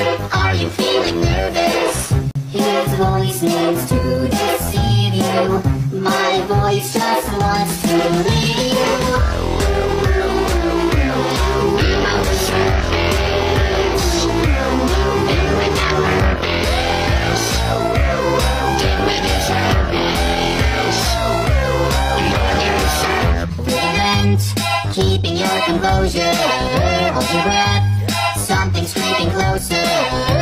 Are you feeling nervous? His voice needs to deceive you. My voice just wants to leave you. Prevent keeping your composure. Hold your breath. Something's creeping closer.